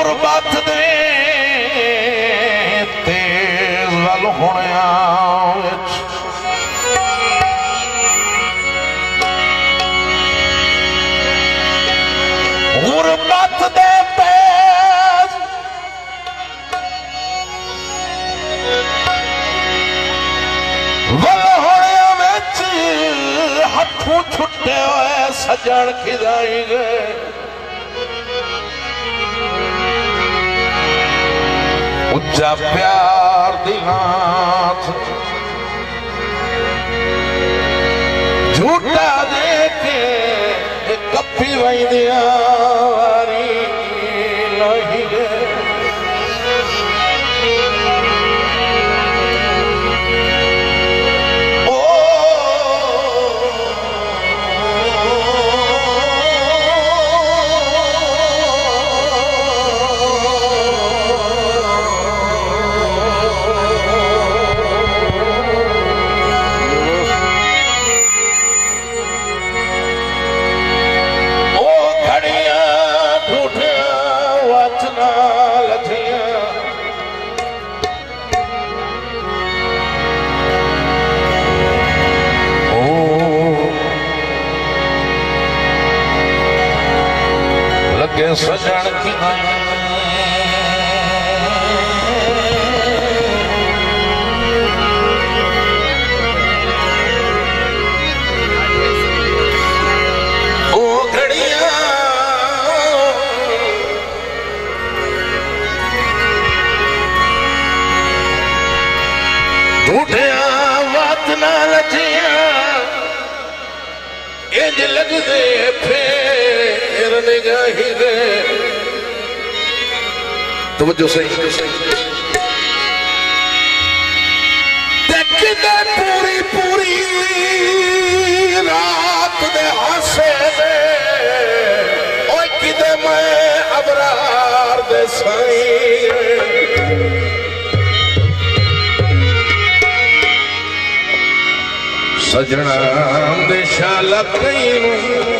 ਗੁਰਬਤ ਦੇ ਤੇਜ਼ ਵੱਲ ਹੋਣਿਆਂ ਵਿੱਚ ਗੁਰਬਤ ਦੇ ਤੇਜ਼ ਵੱਲ ਹੋਣਿਆਂ ਵਿੱਚ ਹੱਥੋਂ ਛੁੱਟੇ ਹੋਏ ਸੱਜਣ ਖਿਦਾਈ ਗਏ ਉੱਚਾ ਪਿਆਰ ਦੀ ਨਾਥ ਝੂਟਾ ਦੇ ਕੇ ਕੱਪੀ ਵੈਂਦੀਆਂ ਉਹ ਲੱਗੇ ਸਜਣ ਕੀ ਉਹ ਘੜੀਆਂ ਝੂਠਿਆਂ ਵਾਤ ਨਾਲ ਲਥੀਆਂ ਇੰਜ ਲੱਗਦੇ ਫੇਰ ਨਿਗਾਹੀ ਦੇ ਤਵੱਜੋ ਸਹੀ ਦੇਖਦੇ ਪੂਰੀ ਪੂਰੀ ਰਾਤ ਦੇ ਹਾਸੇ ਦੇ ਓਏ ਕਿਤੇ ਮੈਂ ਅਬਰਾਰ ਦੇ ਸਾਈਂ ਸਜਣਾ ਦੇ ਸ਼ਾਲਾ ਕਈ ਨੂੰ ਗਾਤੇ ਕਦੀ ਨਾ ਸਜਣਾ ਦੇ ਸ਼ਾਲਾ ਕਈ ਨੂੰ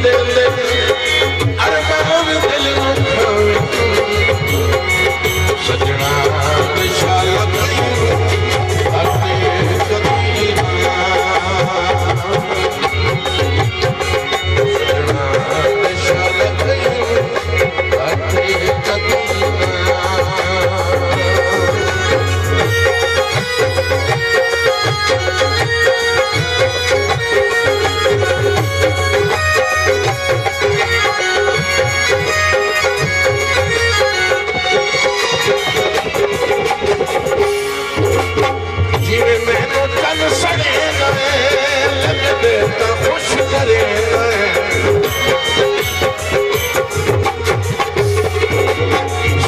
They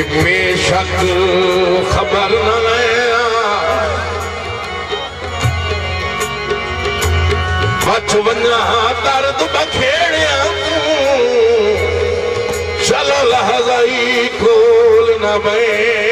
बेशक खबर न लया बच वञा चलो लहजाई कोल न बया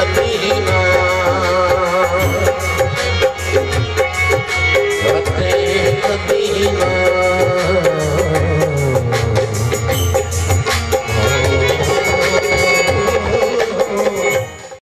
Sabina